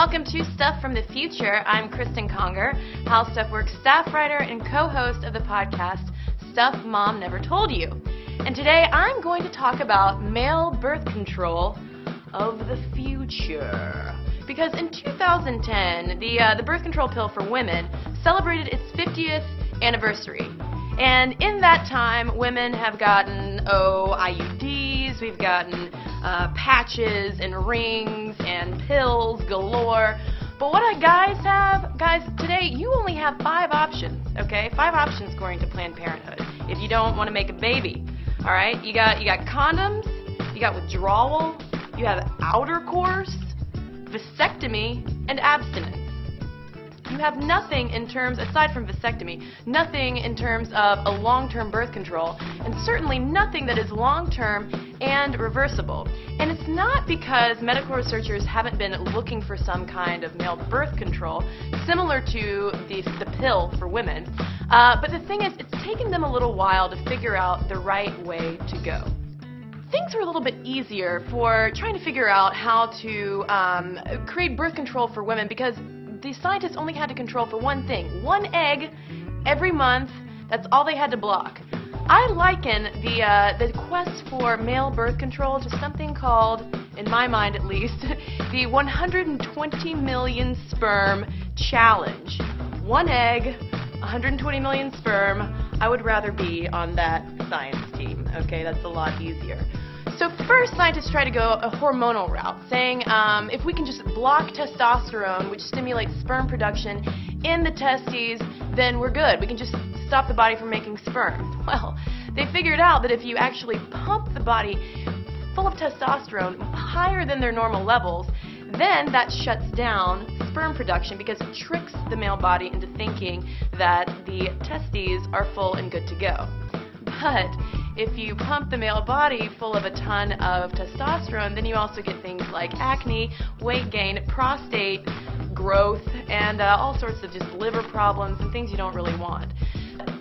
welcome to Stuff from the Future. I'm Cristen Conger, How Stuff Works staff writer and co-host of the podcast Stuff Mom Never Told You. And today I'm going to talk about male birth control of the future. Because in 2010, the uh, the birth control pill for women celebrated its 50th anniversary. And in that time, women have gotten, oh, IUDs, we've gotten uh, patches and rings and pills galore. But what do guys have? Guys, today you only have five options, okay? Five options according to Planned Parenthood if you don't want to make a baby. All right? You got you got condoms, you got withdrawal, you have outer course, vasectomy, and abstinence. You have nothing in terms, aside from vasectomy, nothing in terms of a long-term birth control, and certainly nothing that is long-term and reversible. And it's not because medical researchers haven't been looking for some kind of male birth control similar to the, the pill for women, uh, but the thing is, it's taken them a little while to figure out the right way to go things were a little bit easier for trying to figure out how to um, create birth control for women because the scientists only had to control for one thing one egg every month. That's all they had to block. I liken the, uh, the quest for male birth control to something called, in my mind at least, the 120 million sperm challenge. One egg, 120 million sperm. I would rather be on that science team. Okay, that's a lot easier. So first, scientists try to go a hormonal route, saying um, if we can just block testosterone, which stimulates sperm production in the testes, then we're good. We can just stop the body from making sperm. Well, they figured out that if you actually pump the body full of testosterone higher than their normal levels, then that shuts down sperm production because it tricks the male body into thinking that the testes are full and good to go. But if you pump the male body full of a ton of testosterone, then you also get things like acne, weight gain, prostate growth, and uh, all sorts of just liver problems and things you don't really want.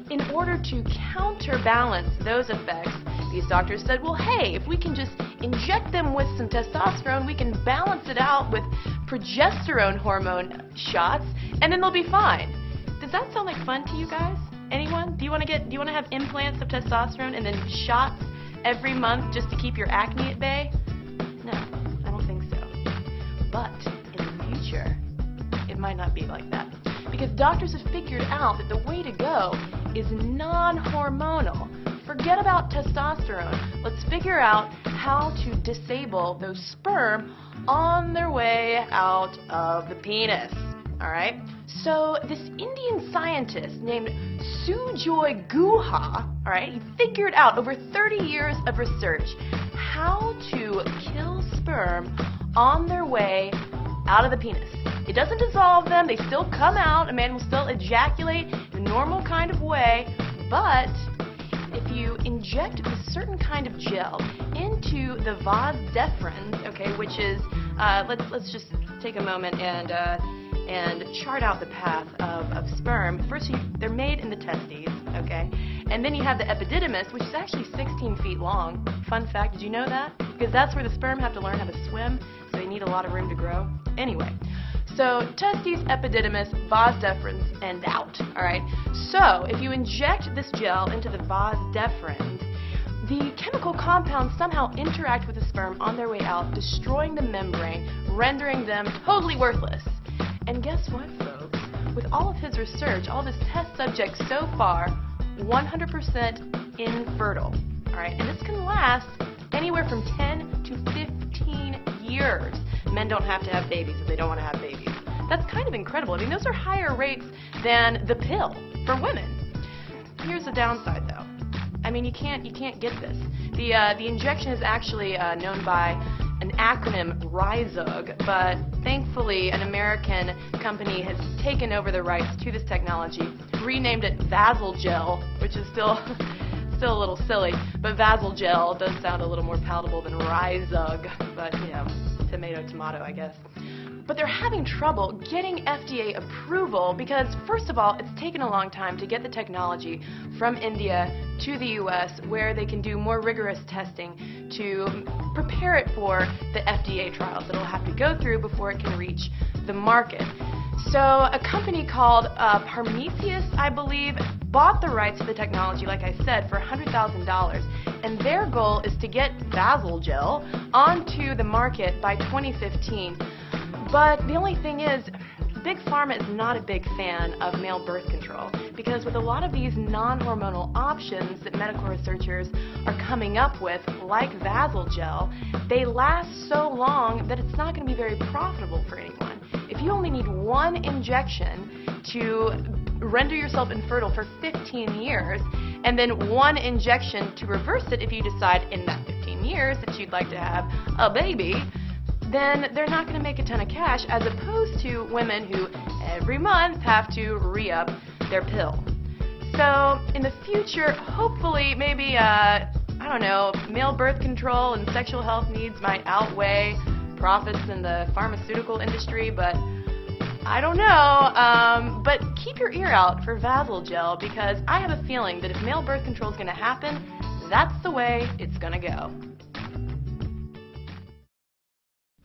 In order to counterbalance those effects, these doctors said, well, hey, if we can just inject them with some testosterone, we can balance it out with progesterone hormone shots, and then they'll be fine. Does that sound like fun to you guys? Anyone? Do you want to get? Do you want to have implants of testosterone and then shots every month just to keep your acne at bay? No, I don't think so. But in the future, it might not be like that because doctors have figured out that the way to go is non-hormonal. Forget about testosterone. Let's figure out how to disable those sperm on their way out of the penis. All right? So, this Indian scientist named Sujoy Guha, all right, he figured out over 30 years of research how to kill sperm on their way out of the penis. It doesn't dissolve them, they still come out, a man will still ejaculate in a normal kind of way, but if you inject a certain kind of gel into the vas deferens, okay, which is, uh, let's, let's just take a moment and uh, and chart out the path of, of sperm. First, you, they're made in the testes, okay? And then you have the epididymis, which is actually 16 feet long. Fun fact, did you know that? Because that's where the sperm have to learn how to swim, so they need a lot of room to grow. Anyway, so testes, epididymis, vas deferens, and out, all right? So if you inject this gel into the vas deferens, the chemical compounds somehow interact with the sperm on their way out, destroying the membrane, rendering them totally worthless. And guess what, folks? With all of his research, all of his test subjects so far, 100% infertile. All right, and this can last anywhere from 10 to 15 years. Men don't have to have babies if they don't want to have babies. That's kind of incredible. I mean, those are higher rates than the pill for women. Here's the downside, though. I mean, you can't you can't get this. The uh, the injection is actually uh, known by an acronym RISUG, but thankfully an American company has taken over the rights to this technology, renamed it Vasalgel, which is still still a little silly, but Vasalgel does sound a little more palatable than RISUG, but you know, tomato, tomato, I guess. But they're having trouble getting FDA approval because, first of all, it's taken a long time to get the technology from India to the US where they can do more rigorous testing to prepare it for the FDA trials that it'll have to go through before it can reach the market. So, a company called uh, Prometheus, I believe, bought the rights to the technology, like I said, for $100,000. And their goal is to get Vasalgel onto the market by 2015. But the only thing is, Big Pharma is not a big fan of male birth control because with a lot of these non-hormonal options that medical researchers are coming up with, like Vasalgel, they last so long that it's not going to be very profitable for anyone. If you only need one injection to render yourself infertile for 15 years, and then one injection to reverse it if you decide in that 15 years that you'd like to have a baby, then they're not going to make a ton of cash as opposed to women who every month have to re-up their pill. So in the future, hopefully, maybe, uh, I don't know, male birth control and sexual health needs might outweigh profits in the pharmaceutical industry, but I don't know. Um, but keep your ear out for Vasalgel because I have a feeling that if male birth control is going to happen, that's the way it's going to go.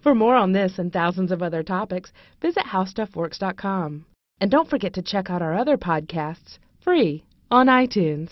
For more on this and thousands of other topics, visit HowStuffWorks.com. And don't forget to check out our other podcasts free on iTunes.